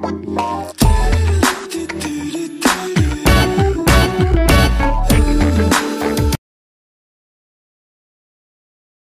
Bye.